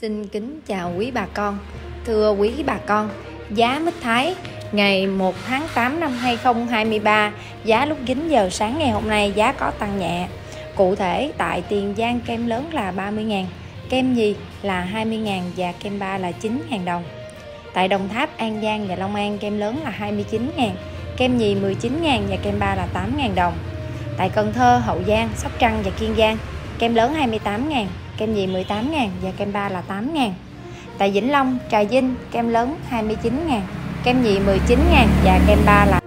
Xin kính chào quý bà con. Thưa quý bà con, giá mít Thái ngày 1 tháng 8 năm 2023, giá lúc 9 giờ sáng ngày hôm nay giá có tăng nhẹ. Cụ thể tại Tiền Giang kem lớn là 30.000, kem nhì là 20.000 và kem ba là 9.000 đồng. Tại Đồng Tháp, An Giang và Long An kem lớn là 29.000, kem nhì 19.000 và kem ba là 8.000 đồng. Tại Cần Thơ, Hậu Giang, Sóc Trăng và Kiên Giang, kem lớn 28.000, kem gì 18.000 và kem ba là 8.000. Tại Vĩnh Long, Trà Vinh, kem lớn 29.000, kem nhị 19.000 và kem ba là